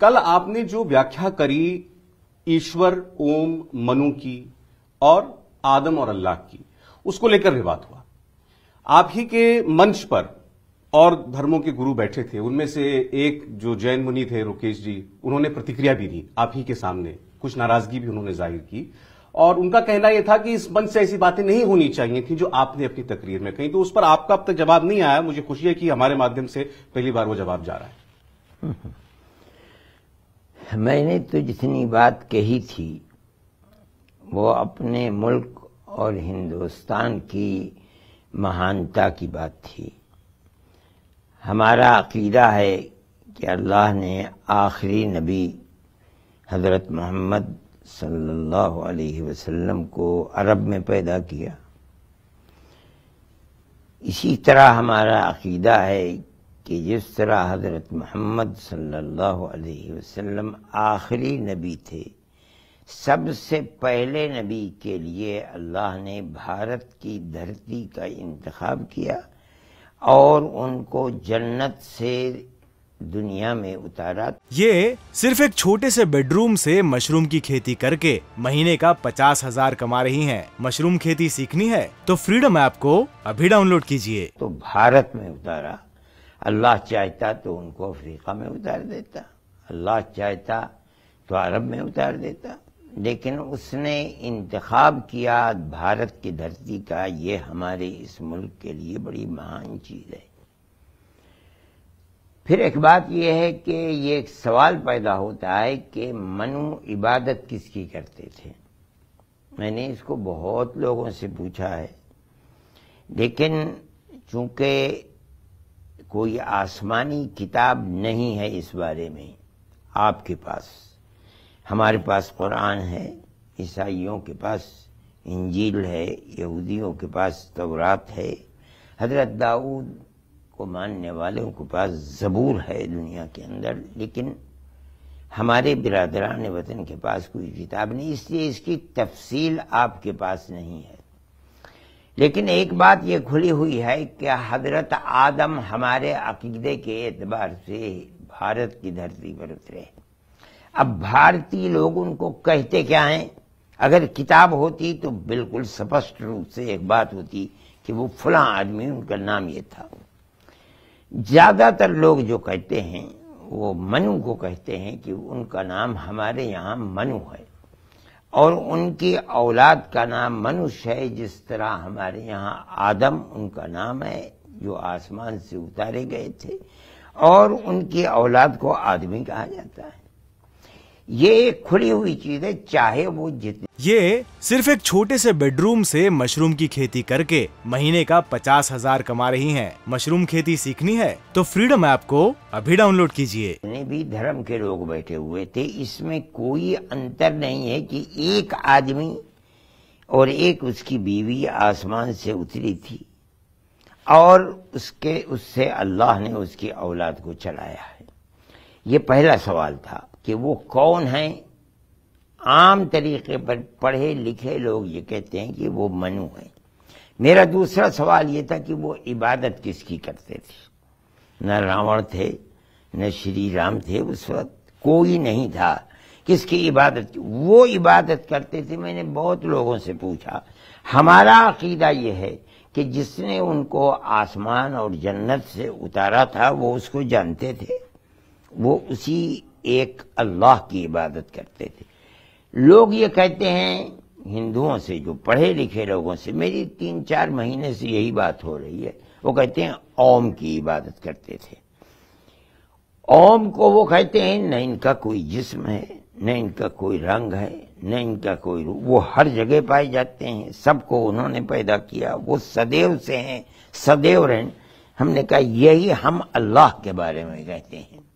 कल आपने जो व्याख्या करी, ईश्वर, ओम, मनु की और आदम और अल्लाह की, उसको लेकर विवाद हुआ। आप ही के मंच पर और धर्मों के गुरु बैठे थे, उनमें से एक जो जैन मुनि थे, रुकेश जी, उन्होंने प्रतिक्रिया भी दी आप ही के सामने। कुछ नाराज़गी भी उन्होंने ज़ाहिर की। और उनका कहना यह था कि इस मंच से ऐसी बातें नहीं होनी चाहिए थी जो आपने अपनी तकरीर में कही। तो उस पर आपका अब तक जवाब नहीं आया। मुझे खुशी है कि हमारे माध्यम से पहली बार वो जवाब जा रहा है। मैंने तो जितनी बात कही थी, वो अपने मुल्क और हिंदुस्तान की महानता की बात थी। हमारा अकीदा है कि अल्लाह ने आखिरी नबी हज़रत मोहम्मद सल्लल्लाहु अलैहि वसल्लम को अरब में पैदा किया। इसी तरह हमारा अकीदा है कि जिस तरह हज़रत मोहम्मद सल्लल्लाहु अलैहि वसल्लम आखिरी नबी थे सबसे पहले नबी के लिए अल्लाह ने भारत की धरती का इंतखब किया और उनको जन्नत से दुनिया में उतारा। ये सिर्फ़ एक छोटे से बेडरूम से मशरूम की खेती करके महीने का पचास हज़ार कमा रही हैं। मशरूम खेती सीखनी है? तो फ्रीडम ऐप को अभी डाउनलोड कीजिए। तो भारत में उतारा। अल्लाह चाहता तो उनको अफ्रीका में उतार देता। अल्लाह चाहता तो अरब में उतार देता। लेकिन उसने इंतखब किया, भारत की धरती का, ये हमारे इस मुल्क के लिए बड़ी महान चीज़ है। फिर एक बात यह है कि ये एक सवाल पैदा होता है कि मनु इबादत किसकी करते थे? मैंने इसको बहुत लोगों से पूछा है। लेकिन चूँकि कोई आसमानी किताब नहीं है इस बारे में। आपके पास, हमारे पास कुरान है, ईसाइयों के पास इंजील है, यहूदियों के पास तवरात है। हज़रत दाऊद को मानने वालों के पास ज़बूर है दुनिया के अंदर, लेकिन हमारे बिरादरान वतन के पास कोई किताब नहीं, इसलिए इसकी तफसील आपके पास नहीं है। लेकिन एक बात ये खुली हुई है कि हज़रत आदम हमारे अकीदे के एतबार से भारत की धरती पर उतरे। अब भारतीय लोग उनको कहते क्या हैं? अगर किताब होती तो बिल्कुल स्पष्ट रूप से एक बात होती कि वो फला आदमी, उनका नाम ये था। ज़्यादातर लोग जो कहते हैं, वो मनु को कहते हैं कि उनका नाम हमारे यहाँ मनु है। और उनकी औलाद का नाम मनुष्य है, जिस तरह हमारे यहाँ आदम, उनका नाम है, जो आसमान से उतारे गए थे, और उनकी औलाद को आदमी कहा जाता है। ये एक खुली हुई चीज़ है, चाहे वो जितने ये सिर्फ़ एक छोटे से बेडरूम से मशरूम की खेती करके महीने का पचास हज़ार कमा रही हैं। मशरूम खेती सीखनी है? तो फ्रीडम ऐप को अभी डाउनलोड कीजिए। भी धर्म के लोग बैठे हुए थे, इसमें कोई अंतर नहीं है कि एक आदमी और एक उसकी बीवी आसमान से उतरी थी और उसके, उससे अल्लाह ने उसकी औलाद को चलाया है। ये पहला सवाल था कि वो कौन हैं? आम तरीके पर पढ़े लिखे लोग ये कहते हैं कि वो मनु है। मेरा दूसरा सवाल ये था कि वो इबादत किसकी करते थे? न रावण थे, न श्री राम थे उस वक्त, कोई नहीं था किसकी इबादत। वो इबादत करते थे, मैंने बहुत लोगों से पूछा। हमारा अकीदा ये है कि जिसने उनको आसमान और जन्नत से उतारा था, वो उसको जानते थे। वो उसी एक अल्लाह की इबादत करते थे। लोग ये कहते हैं, हिंदुओं से जो पढ़े लिखे लोगों से, मेरी तीन चार महीने से यही बात हो रही है। वो कहते हैं, ओम की इबादत करते थे। ओम को वो कहते हैं, न इनका कोई जिस्म है, न इनका कोई रंग है, न इनका कोई रूप। वो हर जगह पाए जाते हैं, सबको उन्होंने पैदा किया, वो सदैव से हैं, सदैव रहें हमने कहा, यही हम अल्लाह के बारे में कहते हैं।